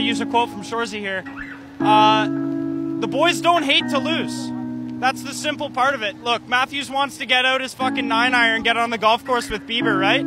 use a quote from Shoresy here. Uh, the boys don't hate to lose. That's the simple part of it. Look, Matthews wants to get out his fucking nine iron, get on the golf course with Bieber, right?